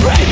break.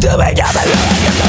Do we got